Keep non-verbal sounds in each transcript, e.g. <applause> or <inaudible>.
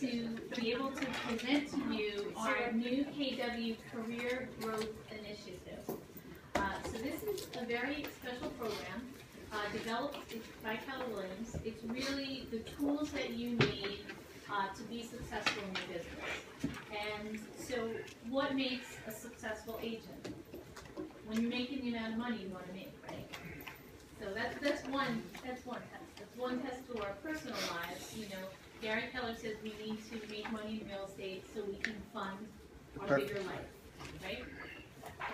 to be able to present to you our new KW Career Growth Initiative. Uh, so this is a very special program uh, developed by Keller Williams. It's really the tools that you need uh, to be successful in your business. And so, what makes a successful agent? When you're making the amount of money you want to make, right? So that's that's one that's one test. That's one test to our personal lives. You know, Gary Keller says we need to make money in real estate so we can fund our Perfect. bigger life, right?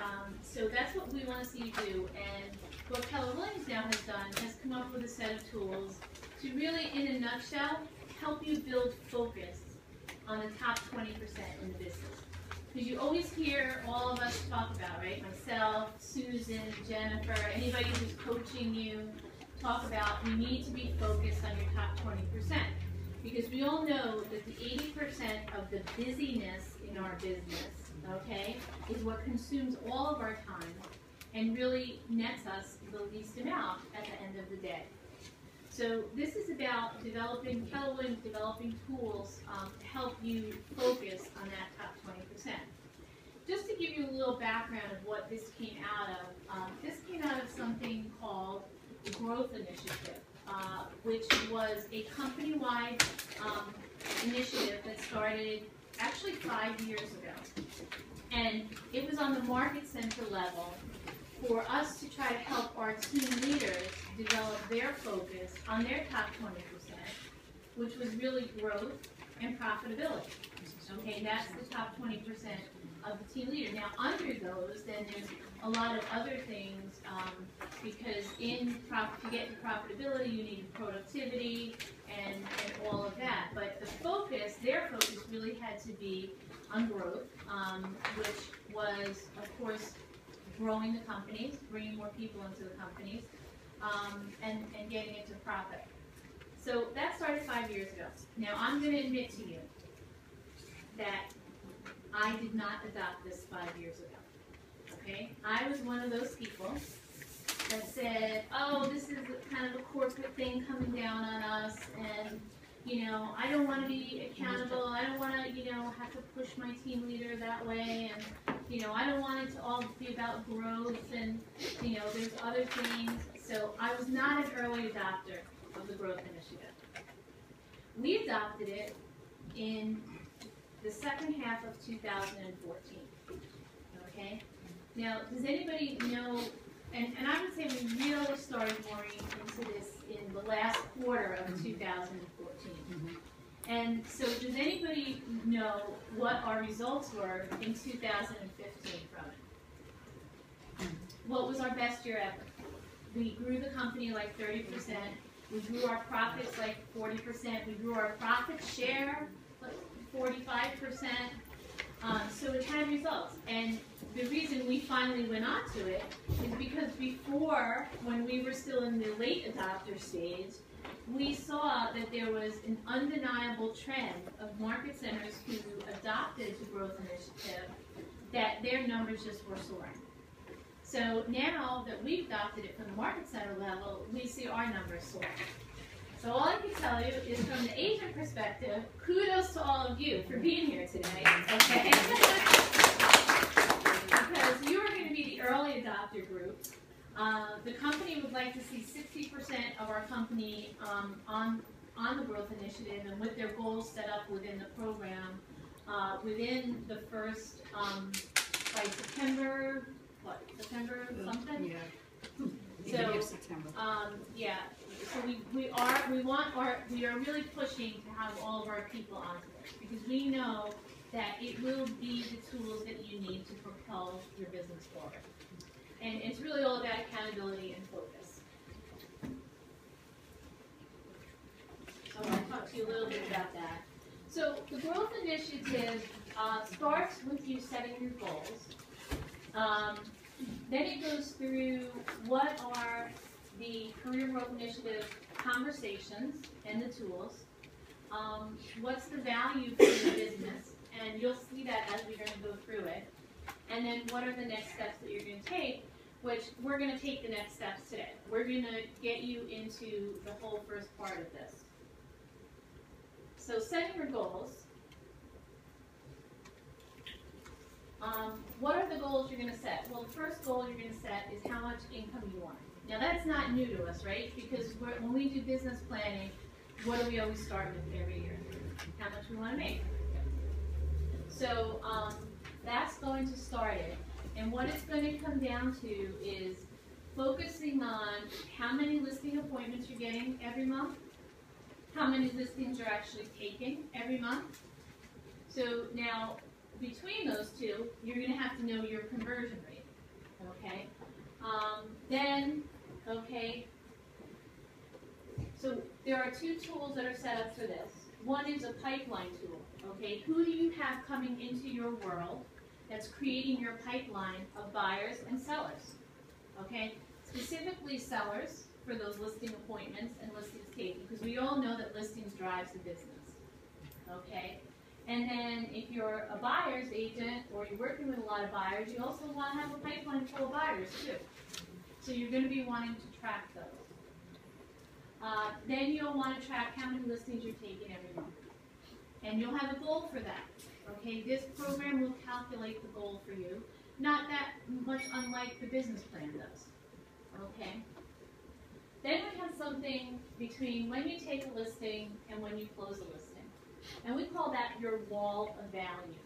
Um, so that's what we want to see you do. And what Keller Williams now has done has come up with a set of tools to really, in a nutshell, help you build focus on the top 20% in the business. Because you always hear all of us talk about, right? Myself, Susan, Jennifer, anybody who's coaching you, talk about we need to be focused on your top 20%. Because we all know that the 80% of the busyness in our business, okay, is what consumes all of our time and really nets us the least amount at the end of the day. So this is about developing, developing tools um, to help you focus on that top 20%. Just to give you a little background of what this came out of, um, this came out of something called the Growth Initiative, uh, which was a company-wide um, initiative that started actually five years ago. And it was on the market center level for us to try to help our team leaders develop their focus on their top 20%, which was really growth and profitability. Okay, that's the top 20% of the team leader. Now, under those, then there's a lot of other things um, because in to get to profitability, you need productivity and, and all of that. But the focus, their focus, really had to be on growth, um, which was, of course, growing the companies, bringing more people into the companies, um, and, and getting it to profit. So that started five years ago. Now, I'm going to admit to you that I did not adopt this five years ago. Okay? I was one of those people that said, oh, this is kind of a corporate thing coming down on us, and, you know, I don't want to be accountable. I don't want to, you know, have to push my team leader that way, and, you know, I don't want it to all be about growth, and, you know, there's other things. So I was not an early adopter of the growth initiative. We adopted it in the second half of 2014. Okay? Now, does anybody know, and, and I would say we really started more into this in the last quarter of mm-hmm. 2014. Mm-hmm. And so does anybody know what our results were in 2015 from it? What was our best year ever? We grew the company like 30%. We grew our profits like 40%. We grew our profit share 45%. Um, so it had results. And the reason we finally went on to it is because before, when we were still in the late adopter stage, we saw that there was an undeniable trend of market centers who adopted the growth initiative that their numbers just were soaring. So now that we've adopted it from the market center level, we see our numbers soar. So all I can tell you is from the agent perspective, kudos to all of you for being here today, okay? <laughs> because you are going to be the early adopter group. Uh, the company would like to see 60% of our company um, on on the growth initiative and with their goals set up within the program uh, within the first um, by September what September something. Yeah. So, September. Um, yeah, so we, we are, we want our, we are really pushing to have all of our people onto this, because we know that it will be the tools that you need to propel your business forward. And it's really all about accountability and focus. So I want to talk to you a little bit about that. So the growth initiative, uh, starts with you setting your goals. Um, then it goes through what are the Career Growth Initiative conversations and the tools. Um, what's the value for your business? And you'll see that as we're going to go through it. And then what are the next steps that you're going to take, which we're going to take the next steps today. We're going to get you into the whole first part of this. So setting your goals. Um, what are the goals you're going to set? Well, the first goal you're going to set is how much income you want. Now, that's not new to us, right? Because when we do business planning, what do we always start with every year? How much we wanna make. So, um, that's going to start it. And what it's gonna come down to is focusing on how many listing appointments you're getting every month, how many listings you're actually taking every month. So now, between those two, you're gonna have to know your conversion rate, okay? Um, then, okay, so there are two tools that are set up for this. One is a pipeline tool, okay? Who do you have coming into your world that's creating your pipeline of buyers and sellers? Okay, specifically sellers for those listing appointments and listings taken, because we all know that listings drives the business. Okay, and then if you're a buyer's agent or you're working with a lot of buyers, you also want to have a pipeline full of buyers too. So you're going to be wanting to track those. Uh, then you'll want to track how many listings you're taking every month. And you'll have a goal for that. Okay, this program will calculate the goal for you. Not that much unlike the business plan does. Okay? Then we have something between when you take a listing and when you close a listing. And we call that your wall of value.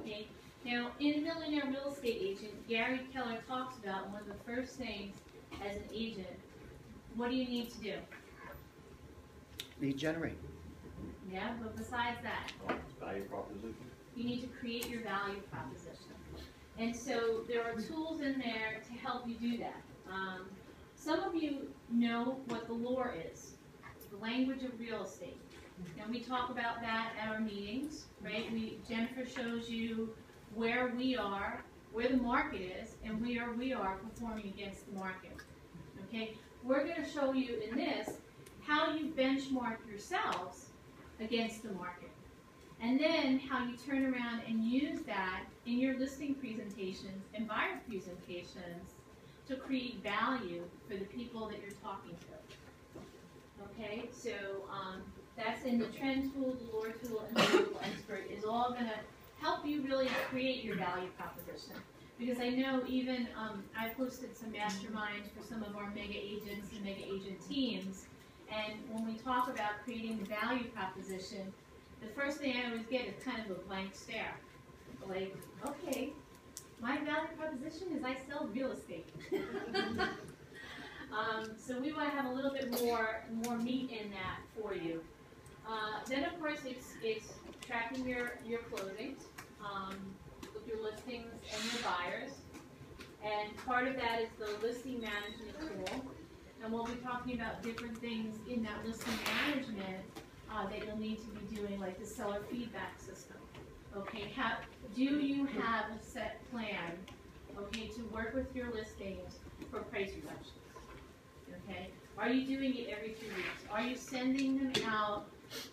Okay? Now, in Millionaire Real Estate Agent, Gary Keller talks about one of the first things as an agent, what do you need to do? Lead generate. Yeah, but besides that, Value proposition. you need to create your value proposition. And so there are tools in there to help you do that. Um, some of you know what the lore is, the language of real estate. And we talk about that at our meetings, right? We, Jennifer shows you where we are, where the market is, and where we are performing against the market. Okay? We're going to show you in this how you benchmark yourselves against the market. And then how you turn around and use that in your listing presentations and buyer presentations to create value for the people that you're talking to. Okay, so um, that's in the trend tool, the lore tool, and the expert is all going to help you really create your value proposition. Because I know even um, I posted some masterminds for some of our mega agents and mega agent teams, and when we talk about creating the value proposition, the first thing I always get is kind of a blank stare. Like, okay, my value proposition is I sell real estate. <laughs> um, so we want to have a little bit more more meat in that for you. Uh, then of course it's it's tracking your your closings um, with your listings and your buyers, and part of that is the listing management tool. And we'll be talking about different things in that listing management uh, that you'll need to be doing, like the seller feedback system. Okay, have, do you have a set plan, okay, to work with your listings for price reductions? Okay, are you doing it every two weeks? Are you sending them out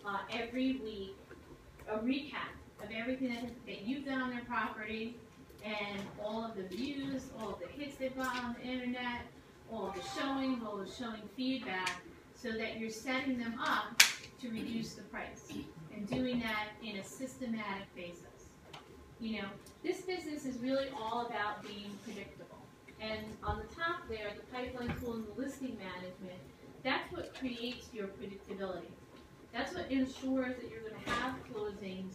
uh, every week, a recap of everything that, that you've done on their property and all of the views, all of the hits they've got on the internet, all of the showing, all of the showing feedback, so that you're setting them up to reduce the price and doing that in a systematic basis. You know, this business is really all about being predictable. And on the top there, the pipeline tool and the listing management, that's what creates your predictability. That's what ensures that you're going to have closings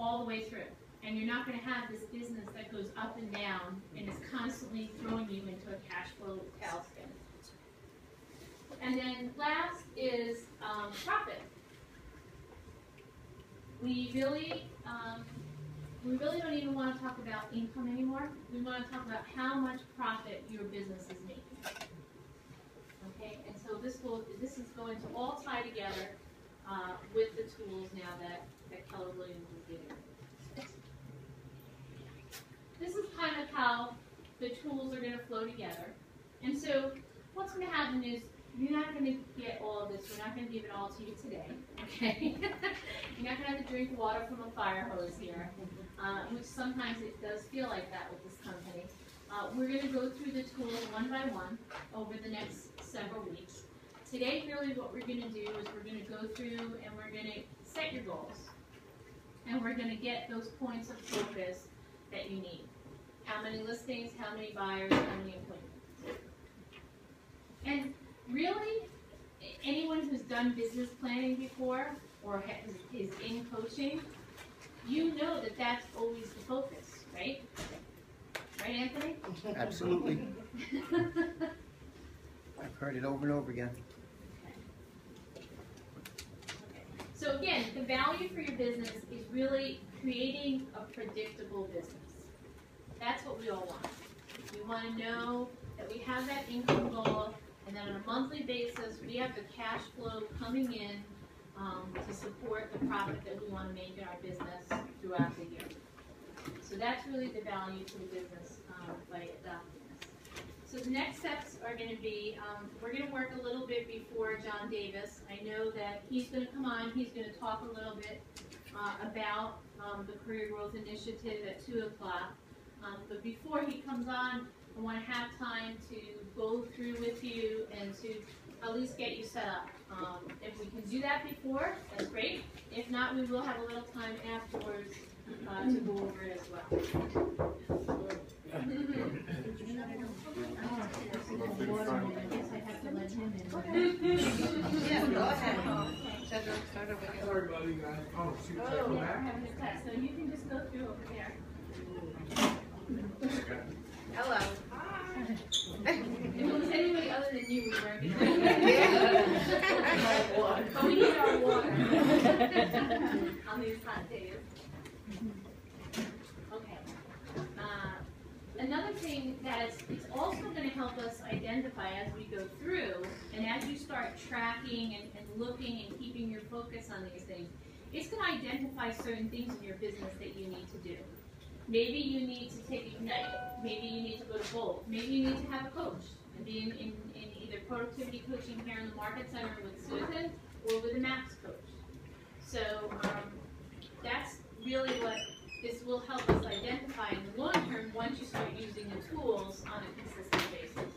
all the way through. And you're not going to have this business that goes up and down and is constantly throwing you into a cash flow tailspin. And then last is um, profit. We really, um, we really don't even want to talk about income anymore. We want to talk about how much profit your business is making. Okay, and so this will, this is going to all tie together uh, with the tools now that, This is kind of how the tools are going to flow together. And so what's going to happen is you're not going to get all of this. We're not going to give it all to you today, okay? <laughs> you're not going to have to drink water from a fire hose here, uh, which sometimes it does feel like that with this company. Uh, we're going to go through the tools one by one over the next several weeks. Today, really what we're going to do is we're going to go through and we're going to set your goals. And we're going to get those points of focus that you need. how many listings, how many buyers, how many appointments. And really, anyone who's done business planning before or has, is in coaching, you know that that's always the focus, right? Right, Anthony? Absolutely. <laughs> I've heard it over and over again. So again, the value for your business is really creating a predictable business. That's what we all want. We want to know that we have that income goal and that on a monthly basis, we have the cash flow coming in um, to support the profit that we want to make in our business throughout the year. So that's really the value to the business um, by adopting this. So the next steps are gonna be, um, we're gonna work a little bit before John Davis. I know that he's gonna come on, he's gonna talk a little bit, uh, about, um, the Career Growth Initiative at two o'clock. Um, but before he comes on, I wanna have time to go through with you and to at least get you set up. Um, if we can do that before, that's great. If not, we will have a little time afterwards, uh, to go over it as well. I guess I have to let him in. Yeah, go ahead. Sorry about guys. <laughs> Oh, shoot. Oh, yeah, we're having a test, so you can just go through over there. Hello. If it was anybody other than you, we weren't. But we need our water. <laughs> On these hot days. Okay. Uh, Another thing that is, it's also gonna help us identify as we go through, and as you start tracking and, and looking and keeping your focus on these things, it's gonna identify certain things in your business that you need to do. Maybe you need to take Ignite, maybe you need to go to Bold, maybe you need to have a coach, and be in, in, in either productivity coaching here in the Market Center with Susan, or with a MAPS coach. So, um, that's really what this will help us identify in the long term, once you start using the tools on a consistent basis.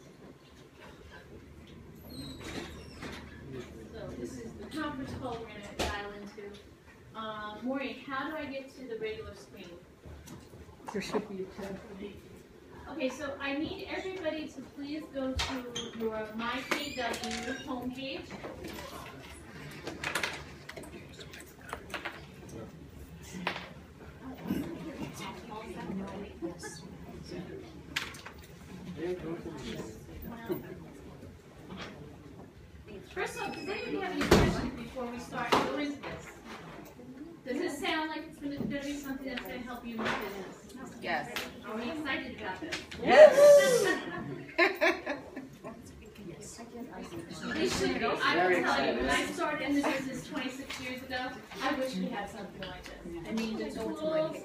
So this is the conference call we're gonna dial into. Uh, Maureen, how do I get to the regular screen? There should be a tab. Okay, so I need everybody to please go to your MyKW homepage. First off, does anybody have any questions before we start going into this? Does this sound like it's gonna, gonna be something that's gonna in? Yes. Are we excited about this? They <laughs> should be. I will tell you, when I started in the business twenty-six years ago, I wish we had something like this. I mean, the tools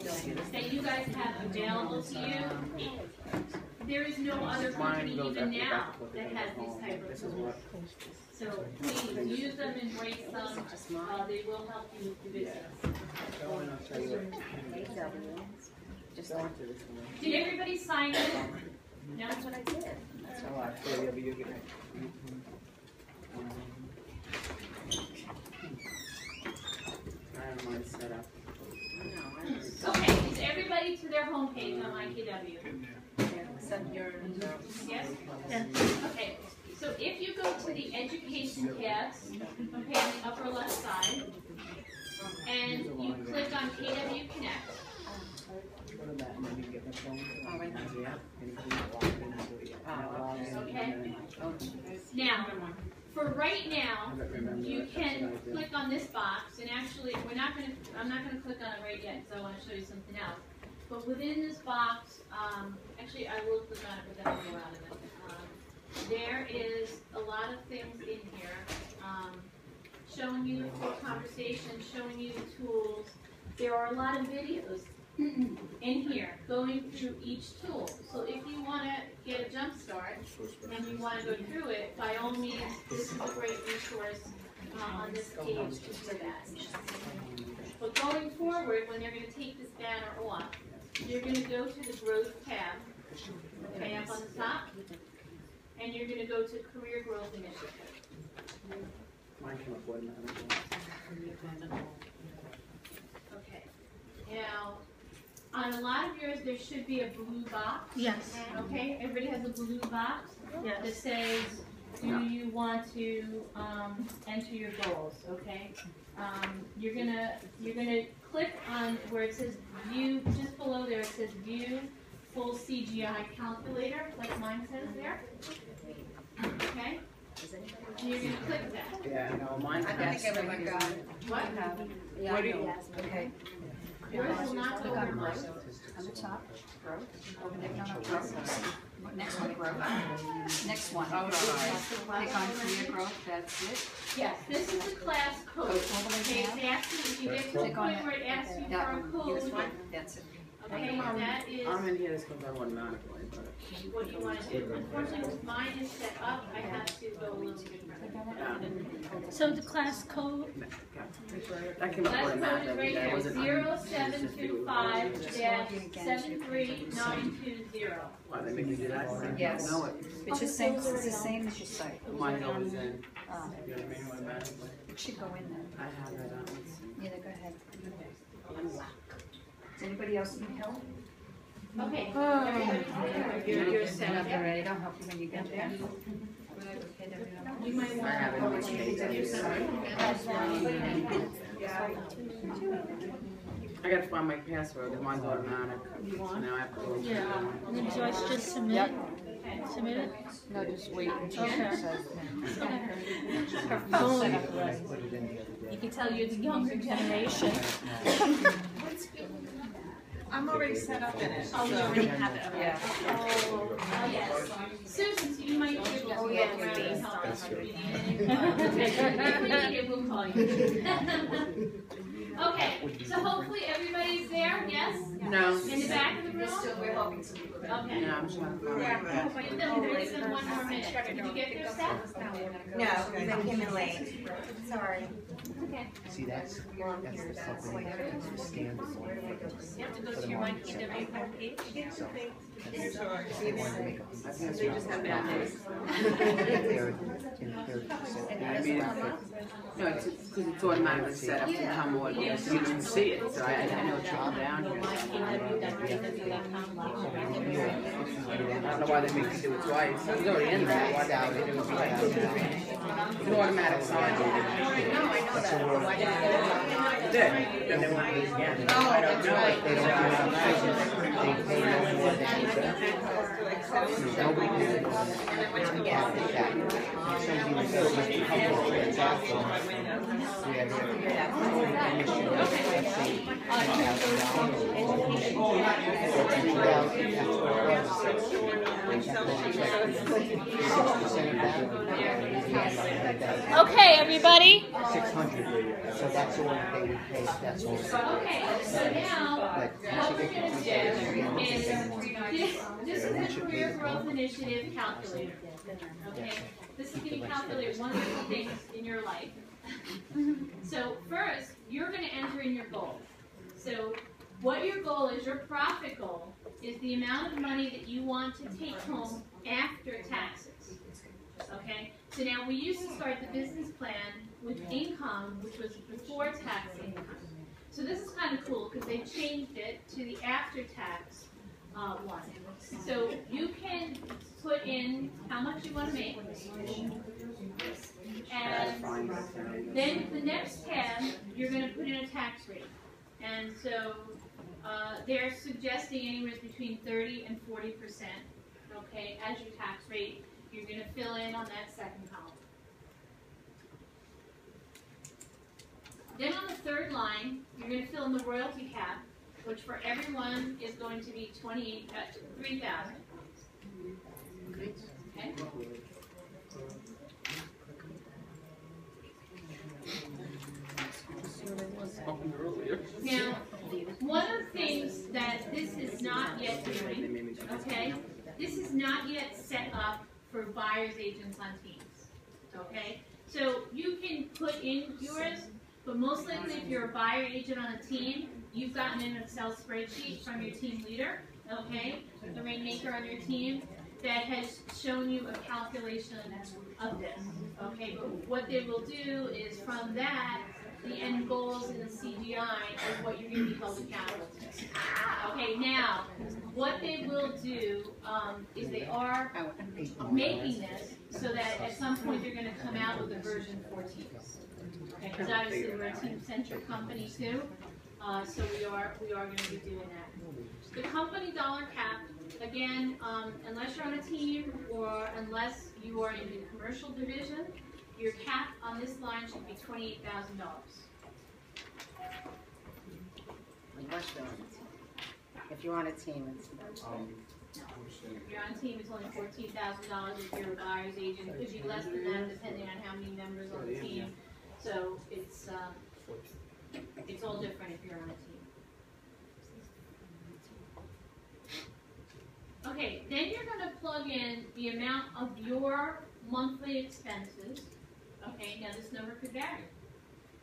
that you guys have available to you, there is no other company even now that has these type of tools. So please, use them, embrace them, uh, they will help you with your business. Just going this. Did everybody sign in? No? That's what I did. That's how I feel. You'll be good. I have mine set up. No, I was, Okay, is everybody to their homepage on MyKW? except your, Yes? Okay, so if you go to the education tabs, okay, on the upper left side, and you click on KW Connect, to that Okay. now, for right now, you can click on this box, and actually, we're not gonna, I'm not gonna click on it right yet, because I wanna show you something else. But within this box, um, actually, I will click on it, but then we'll go out of it. Um, There is a lot of things in here, um, showing you the conversation, showing you the tools. There are a lot of videos in here, going through each tool. So if you wanna get a jump start, and you wanna go through it, by all means, this is a great resource, uh, on this page to do that. But going forward, when they're gonna take this banner off, you're gonna go to the growth tab, okay, up on the top, and you're gonna go to career growth initiative. Mine came up one. Okay. Now, on a lot of yours, there should be a blue box, Yes, okay? Everybody has a blue box yes. that says, do you want to, um, enter your goals, okay? Um, you're gonna, you're gonna click on where it says view, just below there, it says view full CGI calculator, like mine says there. Okay? And you're gonna click that. Yeah, no, mine. I don't think everyone got it. What? Yeah, What do you- know. Okay. Yours will not go over mine. On the top, growth, over there, no, no, growth. Next one, growth. Next one. Oh, Click on career growth, that's it. Yes, this is the class Go code. all the way Okay, it's down. asking, if you get to the Click on point it. where it asks you That for a one, this code, one, that's it. okay, that is I'm in here just because I want automatically, but. What you wanna do. Unfortunately, with mine is set up, I have to go a little different. So the class code, That came Class with a code is every right day. I here, wasn't. zero seven two five dash seven three nine two zero. Why they make me do that? Yes. No, it, It's the same, it's the same as your site. mine's always in, Oh, you know what I mean, automatically. It should go in there. I have it, uh. Yeah, go ahead. Does anybody else need help? Okay. Hmm. You're, you're set up already. I'll help you when you get there. You might I want have it on I gotta find my password, and mine's automatic. So now I have to go. into- yeah, and then Joyce just submit, submit it. No, just wait until Okay. it says. Her phone, I put it in the. You can tell you're the younger generation. <laughs> <laughs> I'm already set up in it. Oh, you already have it. Yeah. Oh, yes. Susan, so you might be able to Oh, go yeah, around you're and help us based if we need anything. If we need it, we'll call you. <laughs> <laughs> Okay, so hopefully everybody's there, yes? No, In the back of the room? we're hoping some people. Okay. no, I'm trying to find my password. Then there's still one more minute. Did you get there, Steph? No, they came in late. Sorry. Okay. See, that's, that's the something that's scanned. You have to go to your MyKW homepage. They wanted to make a- They just have bad days. They're in third percent. No, it's, cause it's automatically set up to come order, so you can see it, so I, I know it's all down here. I don't know why they make you do it twice, it was already in there, why did they do it twice? It's an automatic sign. It did, then they want to do it again. I don't know if They don't do it. They, they know more than Nobody can. Yeah, exactly. So you would go just a couple of minutes after. Yeah, they're- let's say, okay, everybody, Six hundred, so that's all that they would pay, that's all. Okay, so now, what we're you get gonna do is, this, this is the career growth initiative calculator. Okay, this is gonna calculate one of the things in your life. <laughs> So first, you're gonna enter in your goal. So what your goal is, your profit goal, is the amount of money that you want to take home after taxes. Okay, so now we used to start the business plan with income, which was before tax income. So this is kind of cool because they changed it to the after-tax uh. So you can put in how much you want to make. And then the next tab, you're going to put in a tax rate. And so uh, they're suggesting anywhere between 30 and 40 percent, okay, as your tax rate. You're going to fill in on that second column. Then on the third line, you're going to fill in the royalty cap, which for everyone is going to be 28, uh, 3,000. Okay? Now, one of the things that this is not yet doing, okay, this is not yet set up for buyer's agents on teams, okay? So you can put in yours, but most likely if you're a buyer agent on a team, you've gotten an Excel spreadsheet from your team leader, okay? The rainmaker on your team, that has shown you a calculation of this, okay? But what they will do is from that, the end goals and the CGI is what you're gonna be held accountable to. Okay, now, what they will do, um, is they are making this so that at some point they're gonna come out with a version fourteen. Okay, because obviously we're a team-centric company too, uh, so we are, we are gonna be doing that. The company dollar cap, again, um, unless you're on a team or unless you are in the commercial division, your cap on this line should be twenty-eight thousand dollars. Unless you're on a team. If you're on a team, it's. If you're on a team, it's only fourteen thousand dollars if you're a buyer's agent, it could be less than that depending on how many members on the team. So it's, um, it's all different if you're on a team. Okay, then you're gonna plug in the amount of your monthly expenses. Okay, now this number could vary.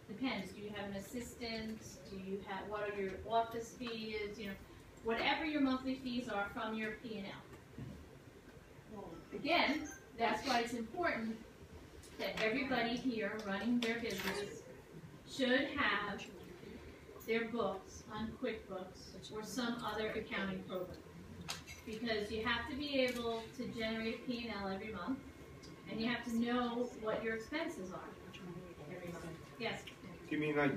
Depends, do you have an assistant, do you have, what are your office fees, you know, whatever your monthly fees are from your P and L. Again, that's why it's important that everybody here running their business should have their books on QuickBooks or some other accounting program. Because you have to be able to generate P and L every month, and you have to know what your expenses are every month. Yes, Do you mean like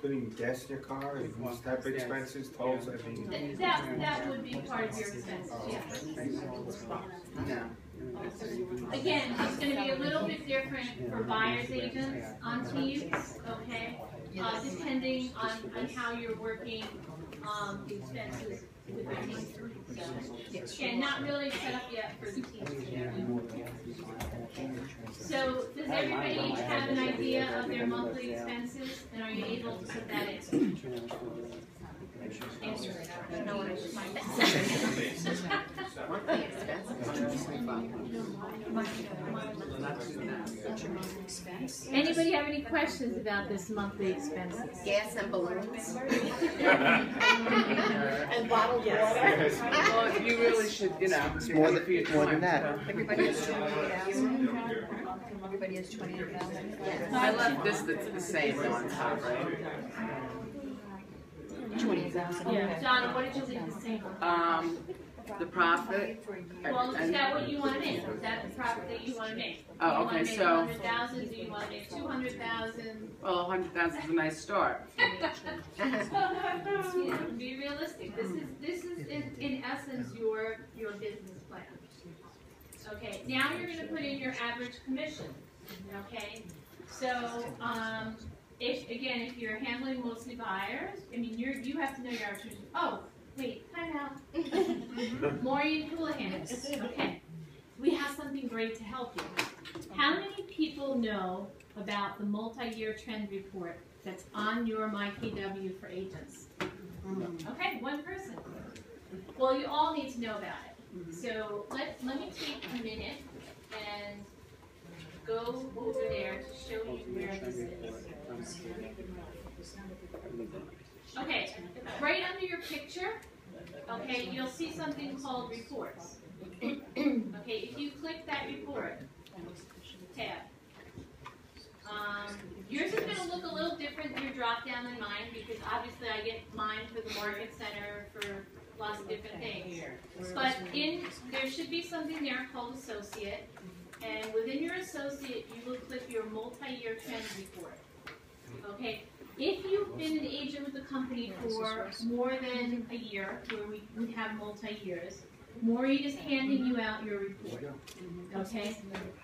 putting gas in your car and these type of expenses, tolls, I mean? Th- that, that would be part of your expenses, yes. No. Again, it's gonna be a little bit different for buyer's agents on teams, okay? Uh, depending on, on how you're working, um, the expenses with the team. So, Again, not really set up yet for the team. So, does everybody have an idea of their monthly expenses, and are you able to put that in? Anybody have any questions about this monthly expenses? Gas and balloons. <laughs> And bottled water. Well, you really should, you know. It's more than- a few more than times, that. Everybody has twenty-eight thousand. Everybody has twenty-eight thousand. I love this that's the same on top, right? Twenty thousand. Yeah, Donna, what did you leave the same on? Um, the profit. Well, is that what you wanna make? Is that the profit that you wanna make? Oh, okay, Do you so- wanna make a hundred thousand, do you wanna make two hundred thousand? Well, a hundred thousand is a nice start. <laughs> <laughs> Be realistic, this is, this is in, in essence your, your business plan. Okay, now you're gonna put in your average commission, okay? So, um, if, again, if you're handling mostly buyers, I mean, you're, you have to know your average. Oh, wait, time out. <laughs> Maureen Houlihan, okay. We have something great to help you. How many people know about the multi-year trend report that's on your MyKW for agents? Mm. Okay, one person. Well, you all need to know about it. Mm-hmm. So let, let me take a minute and go over there to show you where this is. Okay, right under your picture, okay, you'll see something called reports. Okay, if you click that report tab, um, yours is gonna look a little different, than your drop down than mine, because obviously I get mine for the market center for lots of different things. But in, there should be something there called associate, and within your associate, you will click your multi-year trend report. Okay, if you've been an agent with the company for more than a year, where we would have multi-years, Maureen is handing you out your report. Okay?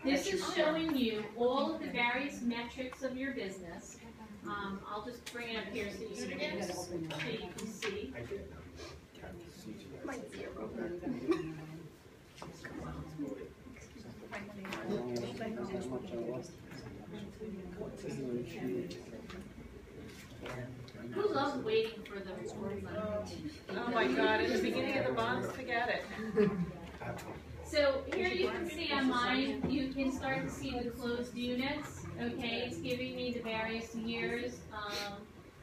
This is showing you all of the various metrics of your business. Um, I'll just bring it up here so you can, so you can see. <laughs> Who loves waiting for the report? Oh my god, at the beginning of the month, forget it. So here you can see on mine, you can start to see the closed units, okay, it's giving me the various years, um,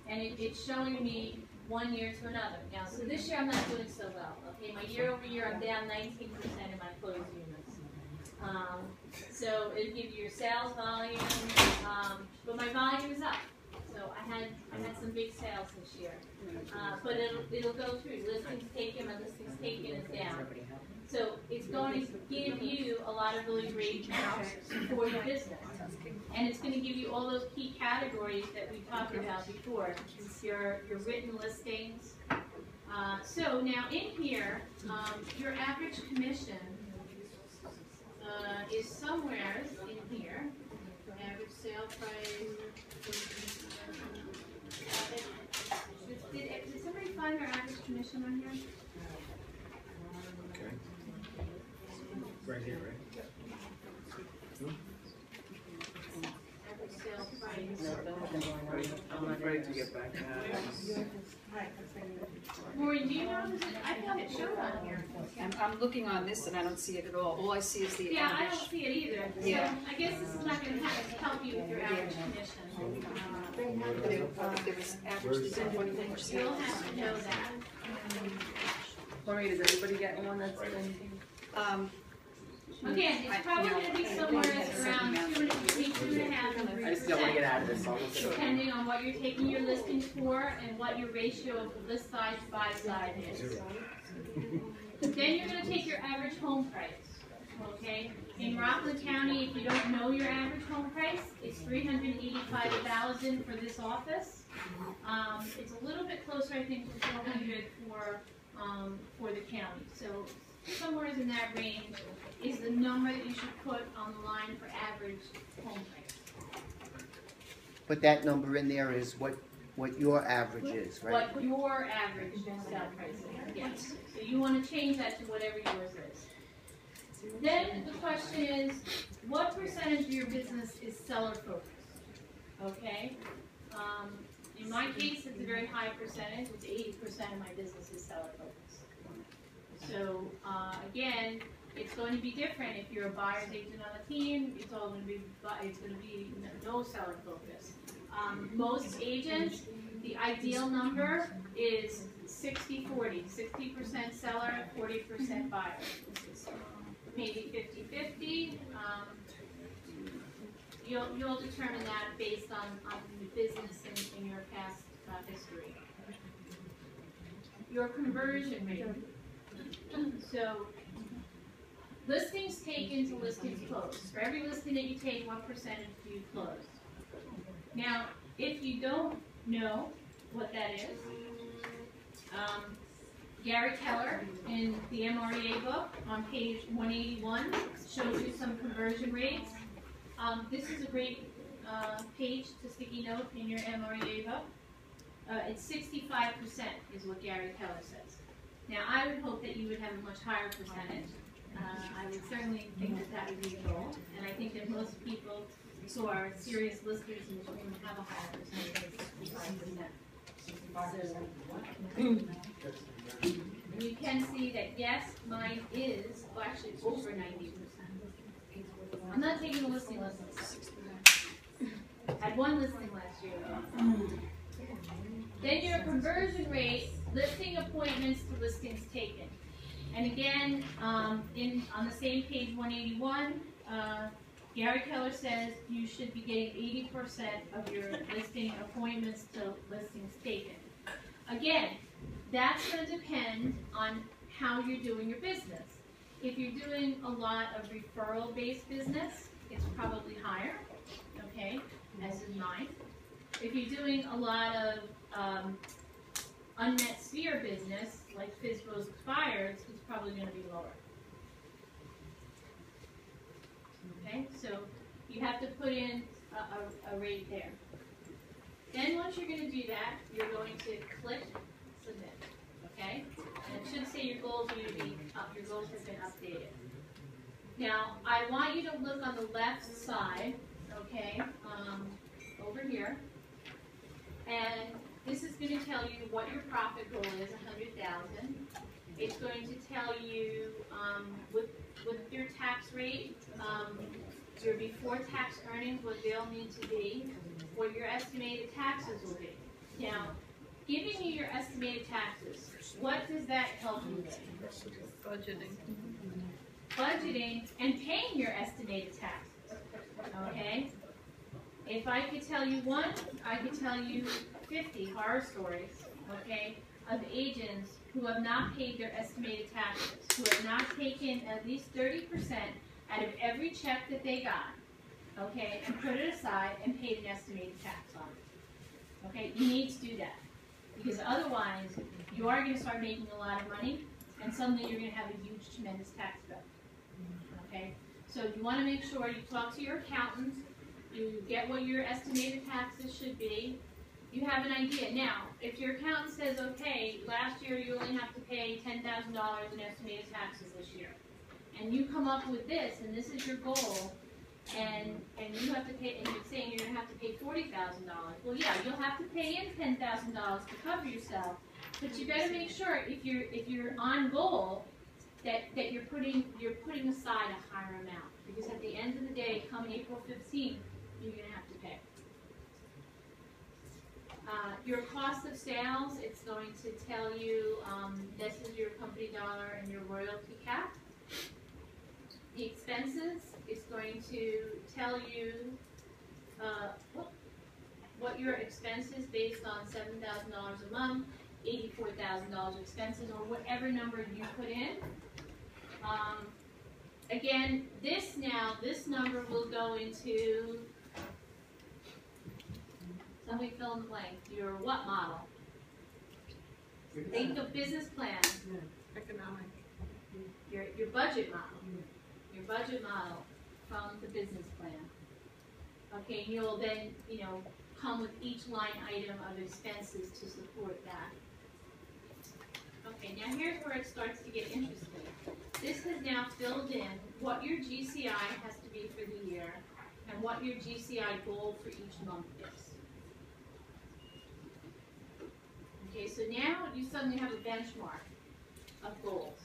and it, it's showing me one year to another. Now, so this year I'm not doing so well, okay, my year over year, I'm down nineteen percent in my closed units. Um, so it'll give you your sales volume, um, but my volume is up, so I had, I had some big sales this year. Uh, but it'll, it'll go through, listings taken, my listings taken is down. So it's going to give you a lot of really great metrics for your business. And it's gonna give you all those key categories that we talked about before, your, your written listings. Uh, so now in here, um, your average commission, uh, is somewhere in here, average sale price. Uh, Did, did, did somebody find our average commission on here? Okay. Right here, right? Average sale price. I'm ready to get back. <laughs> Maureen, do you know, does it- I thought it showed on here. I'm, I'm looking on this and I don't see it at all. All I see is the Yeah, I don't see it either. So Yeah. I guess this is not gonna help, help you with your average commission. But There uh, there was average, there's twenty-four You'll percent. have to know that. Maureen, is everybody getting one that's been? Um, Again, I- it's probably gonna be somewhere around two and, between two and a half and three I just don't wanna get percent. out of this, so I'll look at it. Depending on what you're taking your listings for and what your ratio of list size to buy side is. Then you're gonna take your average home price, okay? In Rockland County, if you don't know your average home price, it's three hundred eighty-five thousand for this office. Um, it's a little bit closer, I think, to four hundred for, um, for the county. So somewhere in that range is the number that you should put on the line for average home price. But that number in there is what, what your average is, right? What your average sale price is, yes. So you wanna change that to whatever yours is. Then the question is, what percentage of your business is seller focused? Okay? Um, in my case, it's a very high percentage, it's eighty percent of my business is seller focused. So, uh, again, it's going to be different if you're a buyer's agent on a team, it's all gonna be it's gonna be no seller focus. Um, most agents, the ideal number is 60-40, 60 percent seller, forty percent buyer. Maybe 50-50. um, you'll, you'll determine that based on, on the business and your past, uh, history. Your conversion rate. So, listings taken to listings closed, for every listing that you take, what percentage do you close? Now, if you don't know what that is, um, Gary Keller in the MREA book on page one eighty-one shows you some conversion rates. Um, this is a great, uh, page to sticky note in your MREA book. Uh, it's sixty-five percent is what Gary Keller says. Now, I would hope that you would have a much higher percentage. Uh, I would certainly think that that would be the goal, and I think that most people who are serious listers in this room have a higher percentage than sixty-five percent. You can see that, yes, mine is, well, actually, over ninety percent. I'm not taking the listing listings. Had one listing last year. Then your conversion rate, listing appointments to listings taken. And again, um, in, on the same page one eighty-one, uh, Gary Keller says you should be getting eighty percent of your listing appointments to listings taken. Again, that's gonna depend on how you're doing your business. If you're doing a lot of referral-based business, it's probably higher, okay, as is mine. If you're doing a lot of, um, unmet sphere business, like FSBO's expires, it's probably gonna be lower. Okay, so you have to put in a, a, a rate there. Then, once you're gonna do that, you're going to click submit, okay? And it should say your goals are going to be, up, your goals have been updated. Now, I want you to look on the left side, okay, um, over here. And this is gonna tell you what your profit goal is, a hundred thousand. It's going to tell you, um, with, with your tax rate, um, your before tax earnings, what they'll need to be, what your estimated taxes will be. Now, giving you your estimated taxes, what does that help you with? Budgeting. Budgeting and paying your estimated taxes, okay? if I could tell you one, I could tell you fifty horror stories, okay, of agents who have not paid their estimated taxes, who have not taken at least thirty percent out of every check that they got, okay, and put it aside and paid an estimated tax on it. Okay, you need to do that, because otherwise, you are gonna start making a lot of money, and suddenly you're gonna have a huge, tremendous tax bill. Okay, so you wanna make sure you talk to your accountant, you get what your estimated taxes should be, you have an idea. Now, if your accountant says, okay, last year you only have to pay ten thousand dollars in estimated taxes this year, and you come up with this, and this is your goal, and, and you have to pay, and you're saying you're gonna have to pay forty thousand dollars, well, yeah, you'll have to pay in ten thousand dollars to cover yourself, but you better make sure, if you're, if you're on goal, that, that you're putting, you're putting aside a higher amount, because at the end of the day, come April fifteenth, you're gonna have to. Uh, your cost of sales, it's going to tell you, um, this is your company dollar and your royalty cap. The expenses, it's going to tell you, uh, what- your expenses based on seven thousand dollars a month, eighty-four thousand dollars expenses, or whatever number you put in. Um, again, this now, this number will go into Somebody fill in the blank. Your what model? Think of business plan. Economic. Your, your budget model. Your budget model from the business plan. Okay, and you'll then, you know, come with each line item of expenses to support that. Okay, now here's where it starts to get interesting. This has now filled in what your GCI has to be for the year and what your GCI goal for each month is. Okay, so now you suddenly have a benchmark of goals.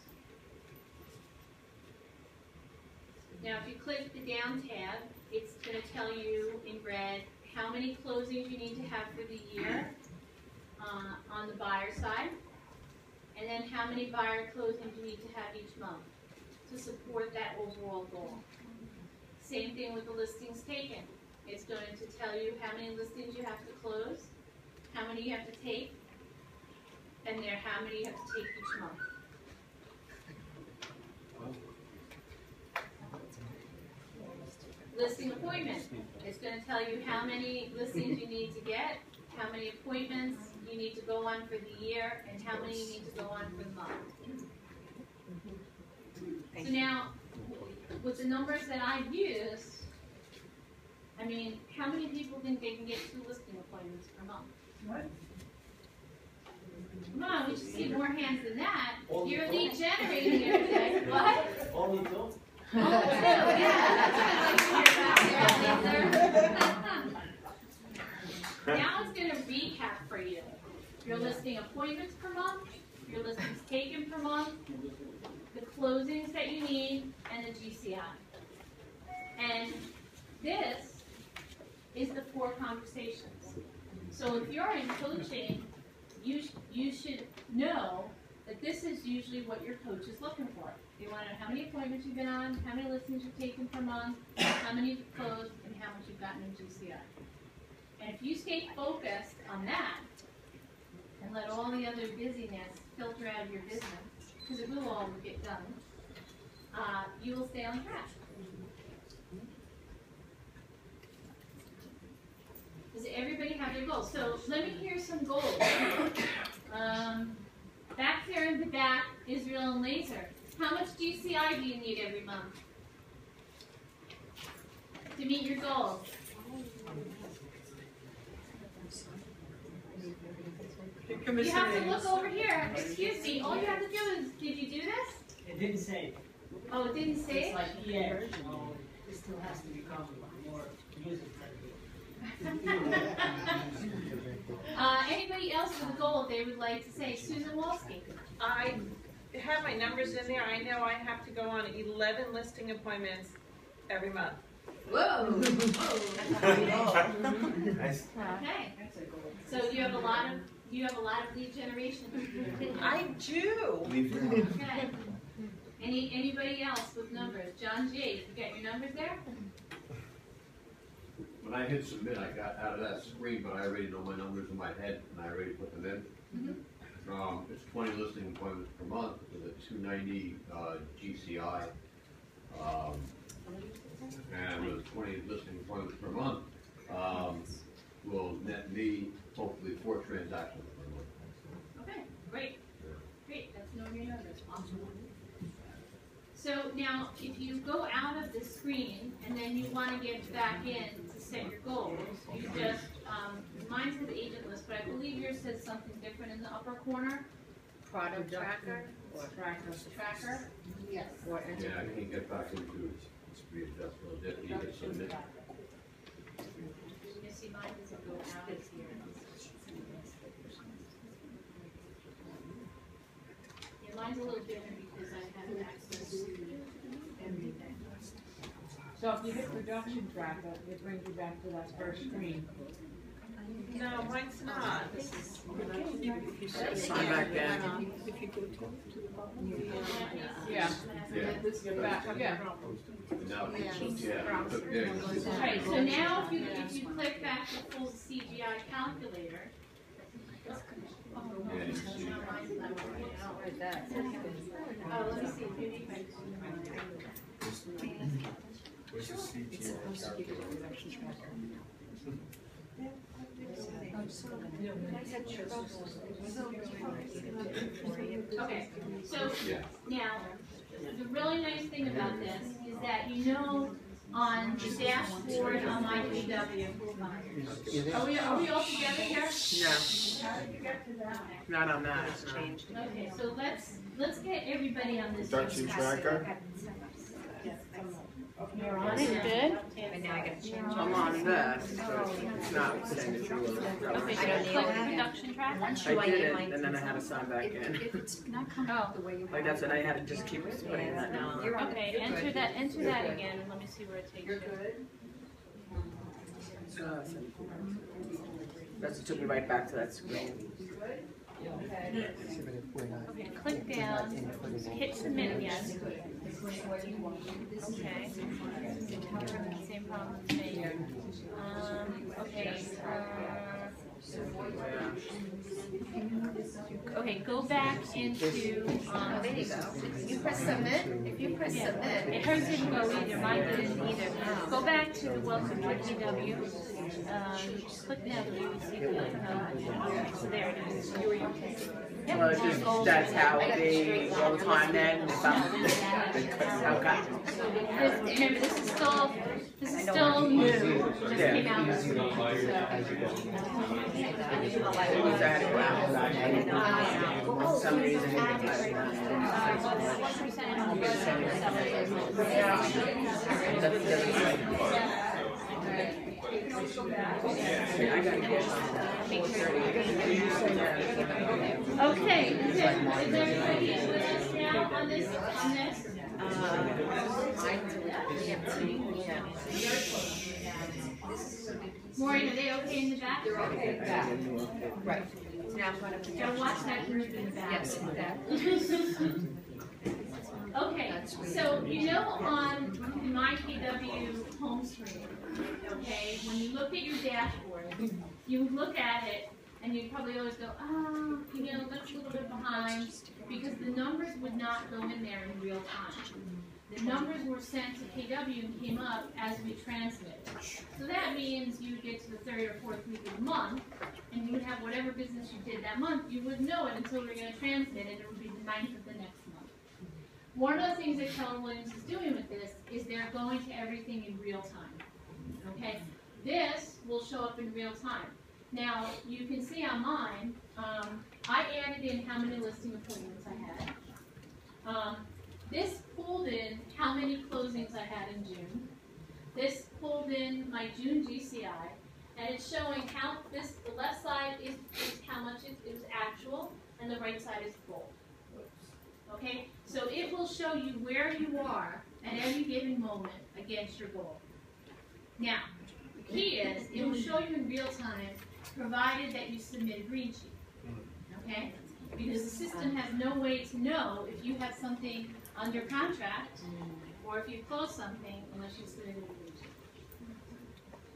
Now, if you click the down tab, it's gonna tell you in red how many closings you need to have for the year, uh, on the buyer side. And then how many buyer closings you need to have each month to support that overall goal. Same thing with the listings taken. It's going to tell you how many listings you have to close, how many you have to take, and there, how many you have to take each month. Listing appointment, it's gonna tell you how many listings you need to get, how many appointments you need to go on for the year, and how many you need to go on for the month. So now, with the numbers that I've used, I mean, how many people think they can get two listing appointments per month? Come on, we just see more hands than that. You're lead generating every day. <laughs> What? Only two? Oh, two, yeah, that's what I'd like to hear about there, Now it's gonna recap for you. Your listing appointments per month, your listings taken per month, the closings that you need, and the GCI. And this is the four conversations. So if you're in coaching, you, you should know that this is usually what your coach is looking for. They want to know how many appointments you've been on, how many listings you've taken per month, how many you've closed, and how much you've gotten in GCI. And if you stay focused on that, and let all the other busyness filter out of your business, because it will all get done, uh, you will stay on track. Does everybody have their goals? So let me hear some goals. Um, back there in the back, Israel and Laser. How much GCI do you need every month to meet your goals? You have to look over here. Excuse me. All you have to do is, did you do this? It didn't say. Oh, it didn't say It's like, yeah, it still has to become more friendly. Uh, anybody else with a goal they would like to say? Susan Walsky. I have my numbers in there. I know I have to go on eleven listing appointments every month. Whoa. <laughs> Nice. Okay. So you have a lot of, you have a lot of lead generation. I do. Leave it out. Okay. Any, anybody else with numbers? John G, you got your numbers there? When I hit submit, I got out of that screen, but I already know my numbers in my head, and I already put them in. Um, it's twenty listing appointments per month, with a two ninety, uh, GCI. Um, and with twenty listing appointments per month, um, will net me hopefully four transactions per month. Okay, great, great, that's no your numbers, awesome. So now, if you go out of the screen and then you wanna get back in to set your goals, you just, um, mine says agent list, but I believe yours says something different in the upper corner. Product tracker or Tracker, tracker, Yes. Or Yeah, I can't get back into it. readjust those, if you hit submit. you see mine doesn't go out of here. Yeah, mine's a little different because I have access to everything. So if you hit production tracker, it brings you back to that first screen. No, mine's not. This is. Sign back in. Yeah. Yeah. You're back, yeah. Now, yeah, click there. Alright, so now if you, if you click back to full GCI calculator. Yeah, you see. Oh, let me see, maybe if I. Where's the GCI calculator? Okay, so Yeah. now, the really nice thing about this is that you know on the dashboard on MyKW. Are we, are we all together here? No, not on that. no. Okay, so let's, let's get everybody on this. Production tracker? You're on it, good? And now I gotta change. I'm on this, but it's not saying that you were. Okay, so I don't click need production tracker. I did it, and then I had to sign back in. If it's not coming out the way you want. Like that's it, I had to just keep putting that down. You're on it. Okay, enter that, enter that again, and let me see where it takes you. You're good. Uh, That's, it took me right back to that screen. Okay. Okay, click down, hit submit again. Okay. Same problem with me. Um, okay, uh, okay, go back into, Oh, um, there you go. You press submit, if you press yeah, submit. it hers didn't go either, mine didn't either. Go back to the welcome to KW, um, click now, you see the, uh, so there it is. You Yep. Well, it's just, that's how it be all the time then, if I'm, that's how it got. This- Remember, this is still, this is still new, just came out this week, It was I had to go out. For some reason, it didn't. Oh, one percent Okay, is there, is there with us now on this, on this? Um, Maureen, are they okay in the back? They're okay with that. Right. Now I'm gonna. Don't watch that group in the back. Yes, that. Okay, so you know on my KW home screen, okay, when you look at your dashboard, you look at it and you probably always go, oh, you know, that's a little bit behind, because the numbers would not go in there in real time. The numbers were sent to KW and came up as we transmitted. So that means you would get to the third or fourth week of the month, and you would have whatever business you did that month, you wouldn't know it until we were gonna transmit it, it would be the ninth of the next month. One of the things that Keller Williams is doing with this is they're going to everything in real time. This will show up in real time. Now, you can see on mine, um, I added in how many listing appointments I had. Um, this pulled in how many closings I had in June. This pulled in my June GCI, and it's showing how this, the left side is, is how much was actual, and the right side is full. Okay, so it will show you where you are at any given moment against your goal. Now, key is, it will show you in real time, provided that you submit a green sheet. Okay? Because the system has no way to know if you have something under contract, or if you close something unless you submit a green sheet.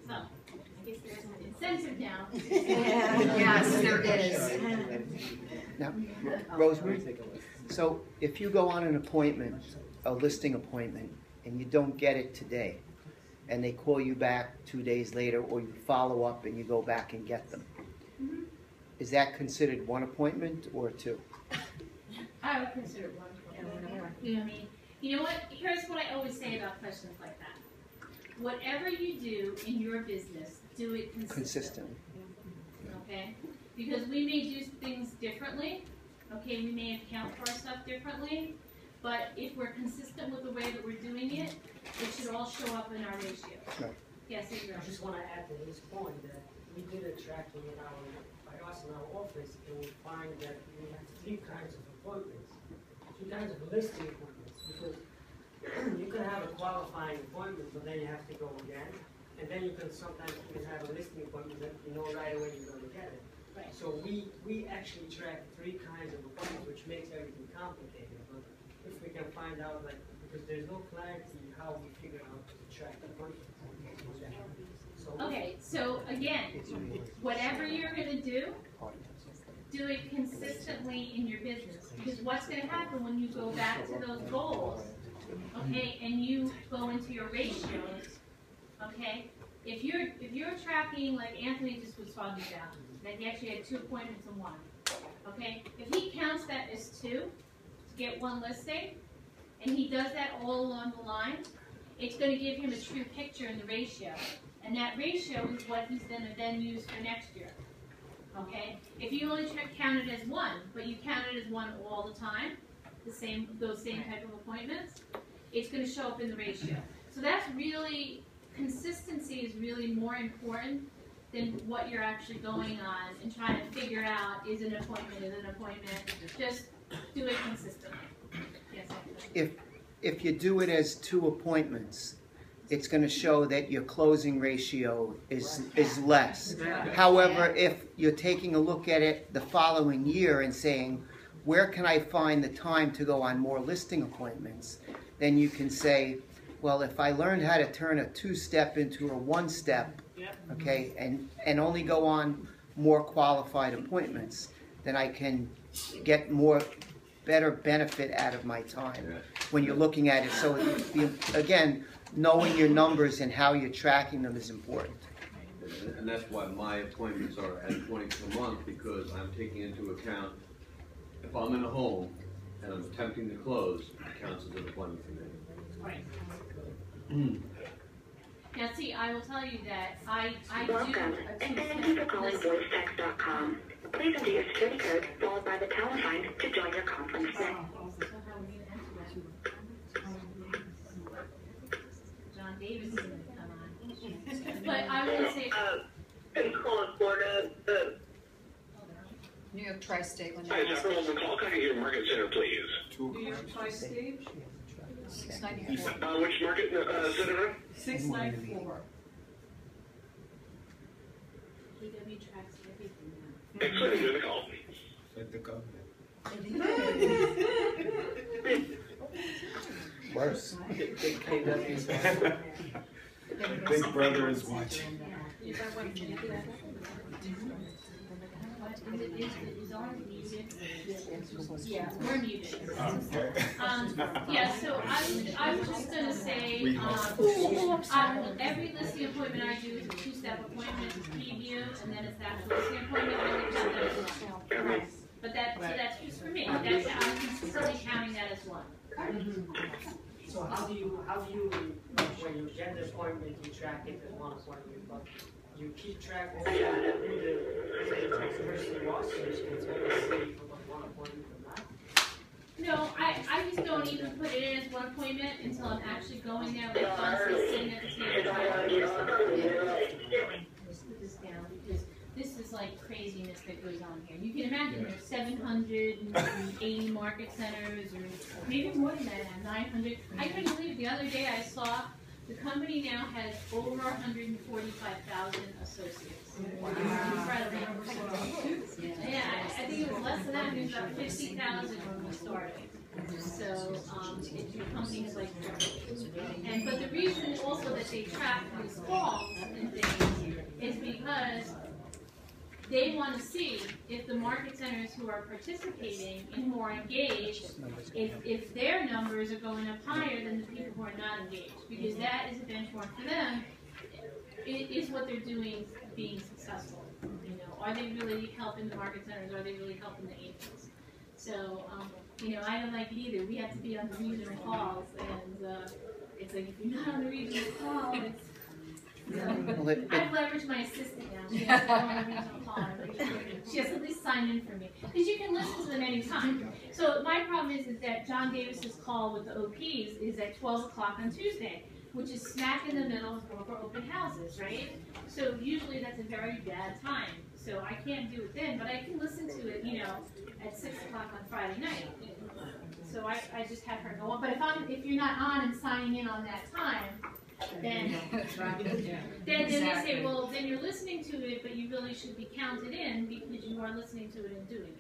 So, I guess there's an incentive now. <laughs> Yes, there is. Now, Rosemary, so if you go on an appointment, a listing appointment, and you don't get it today, and they call you back two days later, or you follow up and you go back and get them, Mhm. is that considered one appointment or two? <laughs> I would consider it one point. You know what I mean? You know what, here's what I always say about questions like that. Whatever you do in your business, do it consistently. Consistent. okay? Because we may do things differently. okay, we may account for our stuff differently, but if we're consistent with the way that we're doing it, it should all show up in our ratio. Right. Yes, Adrian? I just wanna add to his point that we did a tracking in our, by us in our office, and we find that we have three kinds of appointments. Two kinds of listing appointments, because <clears throat> you can have a qualifying appointment, but then you have to go again. And then you can sometimes even have a listing appointment that you know right away you're gonna get it. Right. So we, we actually track three kinds of appointments, which makes everything complicated, but if we can find out, like, because there's no clarity how we figure out to track appointments. So Okay, so again, whatever you're gonna do, do it consistently in your business. Because what's gonna happen when you go back to those goals, okay, and you go into your ratios, okay? If you're, if you're tracking, like Anthony just was talking about, that he actually had two appointments in one, okay? If he counts that as two, get one listing, and he does that all along the line, it's gonna give him a true picture in the ratio. And that ratio is what he's gonna then use for next year. Okay? If you only count it as one, but you count it as one all the time, the same, those same type of appointments, it's gonna show up in the ratio. So that's really, consistency is really more important than what you're actually going on and trying to figure out, is an appointment, is an appointment, just do it consistently. Yes, If, if you do it as two appointments, it's gonna show that your closing ratio is, is less. However, if you're taking a look at it the following year and saying, where can I find the time to go on more listing appointments? Then you can say, well, if I learned how to turn a two-step into a one-step, okay, and, and only go on more qualified appointments, then I can get more, better benefit out of my time when you're looking at it. So, the- again, knowing your numbers and how you're tracking them is important. And- And that's why my appointments are at twenty per month, because I'm taking into account, if I'm in a home and I'm attempting to close, it counts as an appointment for me. Right. Hmm. Now, see, I will tell you that I, I do. Welcome, a and two-step thank you for calling listing. voicetext.com. Please enter your security code followed by the pound sign to join your conference now. So how are we gonna answer that? John Davis is gonna come on. But I will say, I'm Florida, the. New York Tri-State. when Hi, they- Dr. Holmes, call Cottingham Market Center, please. New York Tri-State, Six ninety-four. Uh, which market, uh, center? six nine four. KW tracks everything now. Excellent, enjoy the call. Let the government. Worse. Big brother is watching. Is it, is, is ours muted? Yeah, we're muted. Yeah, so I I was just gonna say, um, um, every listing appointment I do is a two-step appointment, it's preview, and then it's the actual listing appointment, I. But that's just for me, I'm consistently counting that as one. So how do you, how do you, when you get the appointment, you track it as one appointment, you keep track of who the, who the person was, so you can always see if it was one appointment or not? No, I, I just don't even put it in as one appointment until I'm actually going there, like honestly sitting at the table. trying to Let's put this down, because this is like craziness that goes on here. You can imagine there's seven hundred and eighty market centers, or maybe more than that, nine hundred. I couldn't believe, the other day I saw, the company now has over hundred and forty-five thousand associates. Incredible. Yeah, I, think it was less than that, it was about fifty thousand when we started. So, um, your company is like, and, but the reason also that they track these calls and things is because they wanna see if the market centers who are participating and who are engaged, if, if their numbers are going up higher than the people who are not engaged, because that is a benchmark for them. It is what they're doing being successful, you know, are they really helping the market centers, are they really helping the agents? So, um, you know, I don't like it either, we have to be on the regional calls, and, uh, it's like, if you're not on the regional call, it's, Well, it- it- I've leveraged my assistant now, she has to go on the regional <laughs> call, she has to at least sign in for me, because you can listen to them anytime. So my problem is, is that John Davis's call with the OPs is at twelve o'clock on Tuesday, which is smack in the middle of broker open houses, right? So usually that's a very bad time, so I can't do it then, but I can listen to it, you know, at six o'clock on Friday night. So I, I just have her go on, but if I'm, if you're not on and signing in on that time, then, <laughs> then, then they say, well, then you're listening to it, but you really should be counted in because you are listening to it and doing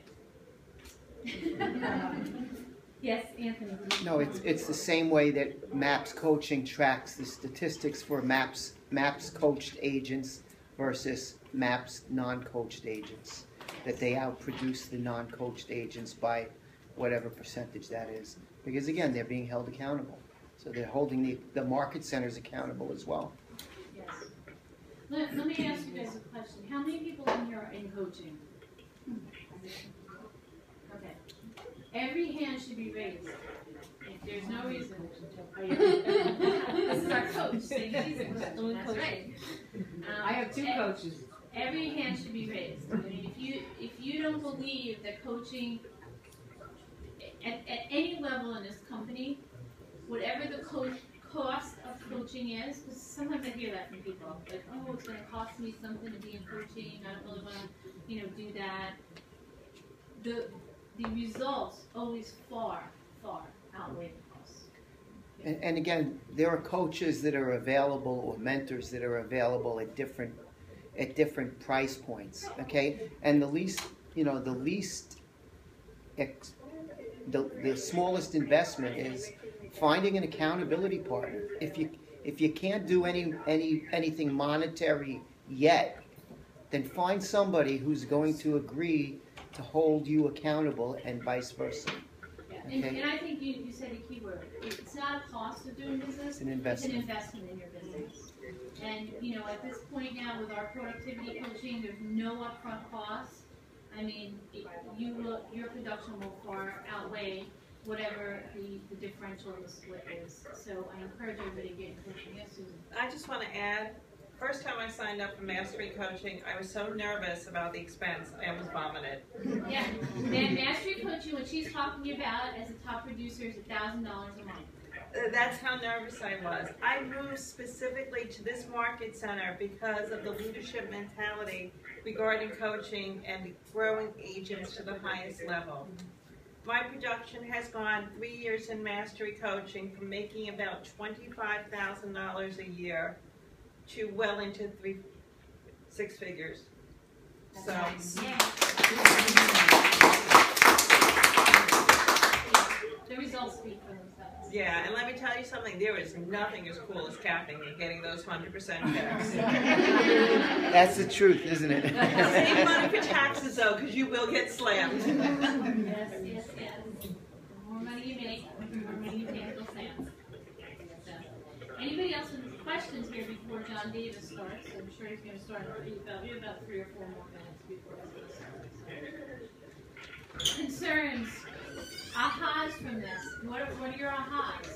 it. <laughs> Yes, Anthony. No, it's, it's the same way that MAPS coaching tracks the statistics for MAPS, MAPS coached agents versus MAPS non-coached agents. That they outproduce the non-coached agents by whatever percentage that is. Because again, they're being held accountable. So they're holding the, the market centers accountable as well. Yes. Let, let me ask you guys a question. How many people in here are in coaching? Okay. Every hand should be raised. If there's no reason, are you? <laughs> This is our coach, so he's a coach, that's right. Um, I have two coaches. Every hand should be raised. I mean, if you, if you don't believe that coaching, at, at any level in this company, whatever the cost of coaching is, because sometimes I hear that from people, like, oh, it's gonna cost me something to be in coaching, I don't really wanna, you know, do that. The, the results always far, far outweigh the costs. And, and again, there are coaches that are available or mentors that are available at different, at different price points, okay? And the least, you know, the least, ex, the, the smallest investment is finding an accountability partner. If you, if you can't do any, any, anything monetary yet, then find somebody who's going to agree to hold you accountable and vice versa. Yeah, and, Okay. and I think you, you said a key word, it's not a cost of doing business, It's an it's an investment. investment in your business. And, you know, at this point now with our productivity coaching, there's no upfront cost. I mean, it- you will, your production will far outweigh whatever the, the differential in the split is. So I encourage everybody to get in coaching, yes, Susan? I just wanna add, first time I signed up for Mastery Coaching, I was so nervous about the expense, I almost vomited. Yeah, and Mastery Coaching, what she's talking about as a top producer is thousand dollars a month. Uh, That's how nervous I was. I moved specifically to this market center because of the leadership mentality regarding coaching and growing agents to the highest level. My production has gone three years in mastery coaching from making about twenty-five thousand dollars a year to well into three, six figures. So, The results speak for themselves. Yeah, and let me tell you something, there is nothing as cool as capping and getting those hundred percent checks. <laughs> That's the truth, isn't it? Save money for taxes though, because you will get slammed. Yes, yes, yes. The more money you make, the more money you pay for stamps. So, Anybody else with questions here before John Davis starts? I'm sure he's gonna start in about, about three or four more minutes before he's gonna so. Concerns, ahas from this, what are, what are your ahas?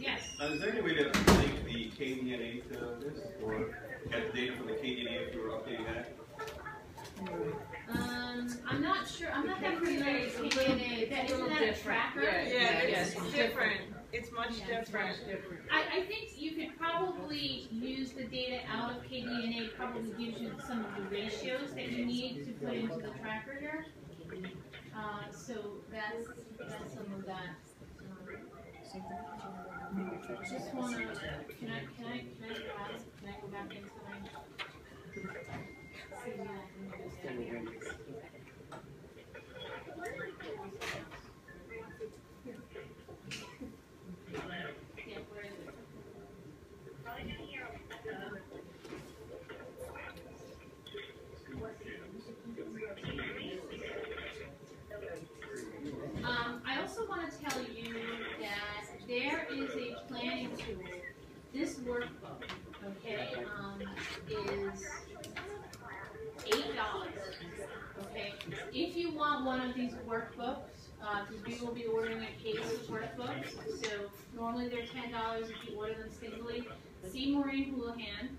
Yes, Uh, is there any way to link the KDNA to this, or get the data from the KDNA if you were updating that? um, I'm not sure, I'm not that familiar with KDNA, that, isn't that a tracker? Yeah, it's different, it's much Yeah, different. I, I think you could probably use the data out of KDNA, probably gives you some of the ratios that you need to put into the tracker here. Uh, so that's, that's some of that. Um, Just wanna, can I, can I, can I ask, can I go back into my? see? also want to tell you that there is a planning tool. This workbook, okay, um, is eight dollars. Okay, if you want one of these uh, we will be ordering a case of workbooks. So normally they're ten dollars if you order them singly. See Maureen Houlihan.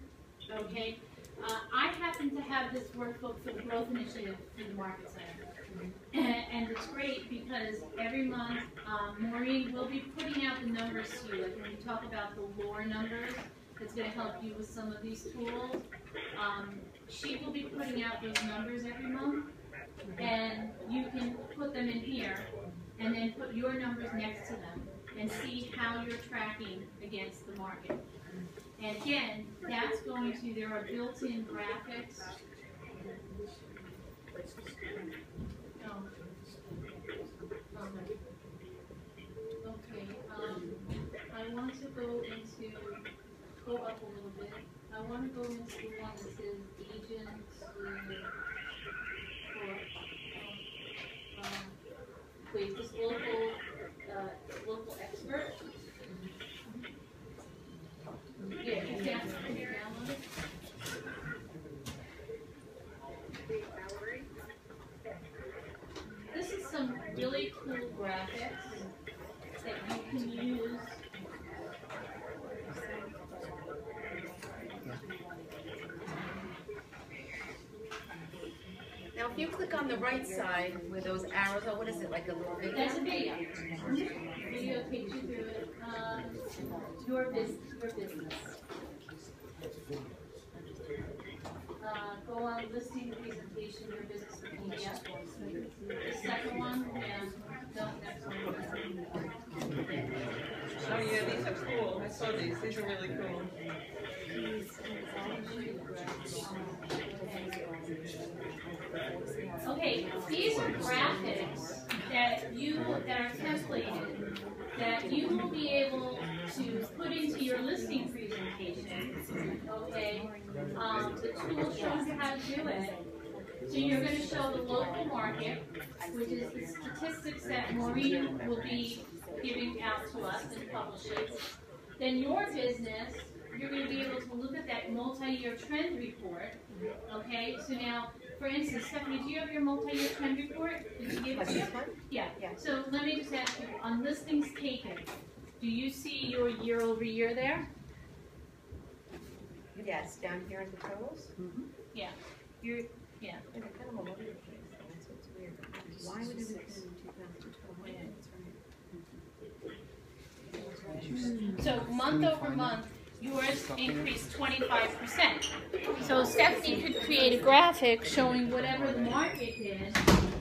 Okay, uh, I happen to have this workbook for the growth initiative for the market center. And, and it's great because every month, um, Maureen will be putting out the numbers to you. Like when we talk about the lore numbers, it's gonna help you with some of these tools. Um, she will be putting out those numbers every month. And you can put them in here and then put your numbers next to them and see how you're tracking against the market. And again, that's going to, there are built-in graphics. Oh. Okay. Okay, um, I want to go into, go up a little bit. I want to go into the one that says agents, uh, for, um, wait, this local, uh, local expert. Yeah, you can, can you download it? This is some really cool graphics that you can use. Now, if you click on the right side where those arrows are, what is it, like a little video? That's a video. Video takes you through it, um, your business, your business. Uh, go on listing presentation, your business media. The second one, and the next one. Oh, yeah, these are cool. I saw these. These are really cool. Okay, these are graphics that you, that are templated, that you will be able to put into your listing presentation, okay? Um, the tool shows you how to do it. So you're gonna show the local market, which is the statistics that Maureen will be giving out to us and publishing. Then your business, you're gonna be able to look at that multi-year trend report, okay? So now, for instance, Stephanie, do you have your multi-year trend report? Did you give it to you? Yeah, Yeah. so let me just ask you, on listings taken, do you see your year over year there? Yes, down here in the totals. Mm-hmm. Yeah, you're, yeah. They're kind of all over the place, that's what's weird. Why would it have been in two thousand twelve? So month over month, yours increased twenty-five percent. So Stephanie could create a graphic showing whatever the market is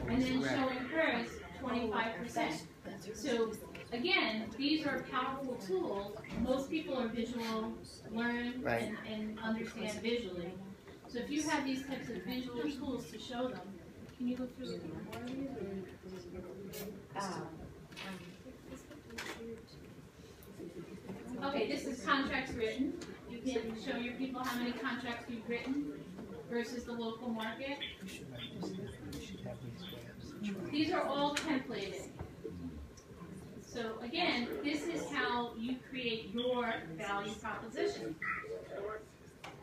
and then showing hers twenty-five percent. So again, these are powerful tools. Most people are visual, learn Right. and, and understand visually. So if you have these types of visual tools to show them, can you go through more of these? Okay, this is contracts written. You can show your people how many contracts you've written versus the local market. These are all templated. So again, this is how you create your value proposition.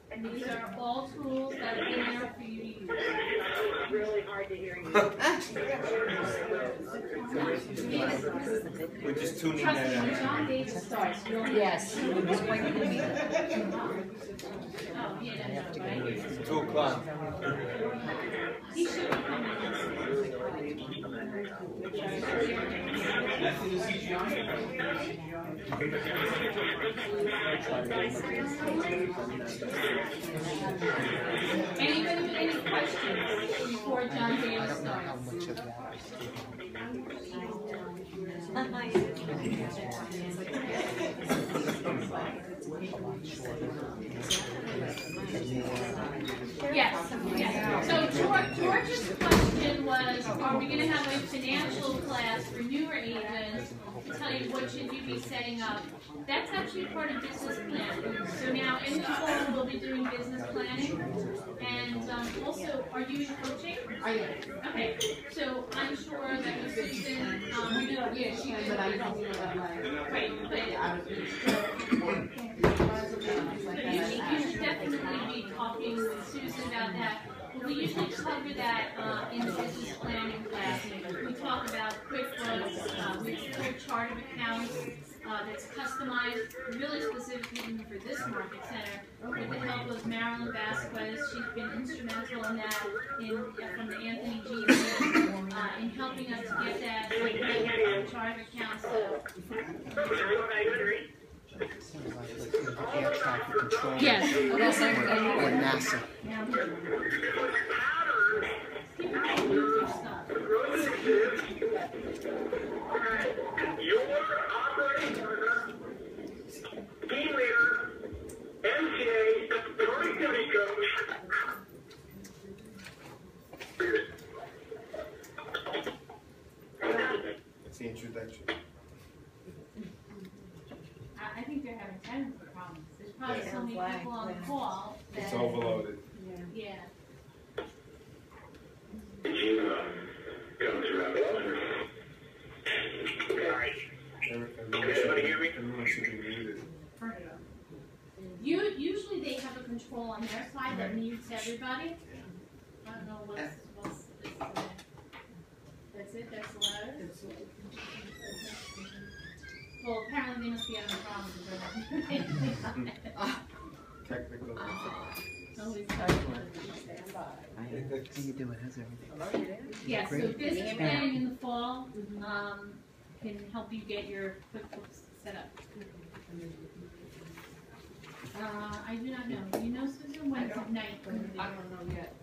And these are all tools that are in there for you to use. Really hard to hear you. We're just tuning Trust me, that when out. John Davis starts, you'll. Yes. Oh, yeah, that's right. Two o'clock. He should be coming. Anybody any questions before John Davis <laughs> starts? Yes, yes. So George, George's question was, are we gonna have a financial class for newer agents to tell you what should you be setting up? That's actually part of business planning. So now in the fall, we'll be doing business planning. And, um, also, are you in coaching? Are you? Okay, so I'm sure that with Susan, um, Yeah, she but I don't know that like. Right, I But <laughs> you should definitely be talking with Susan about that. We usually cover that, in business planning class. We talk about QuickBooks, we have a chart of accounts, that's customized, really specifically for this market center. With the help of Marilyn Vasquez, she's been instrumental in that, from the Anthony G. In helping us to get that, chart of accounts. Sounds like it's gonna be air traffic control. Yes. Or or NASA. Your operating partner, team leader, MTA, productivity coach. That's the introduction. I, I think they're having technical problems. There's probably Yeah. so many people on the call that. It's overloaded. Yeah. Did you, go to wrap it up? Alright. Everyone should be- everyone should be muted. You, usually they have a control on their side that mutes everybody. I don't know what's, what's, this, that's it, that's the letter? Well, apparently they must be having problems with their. <laughs> Technical. <laughs> Always How you doing? How's everything? Yeah, so Great. business planning in the fall, um, can help you get your QuickBooks set up. Uh, I do not know, do you know Susan, when's night? I don't know yet.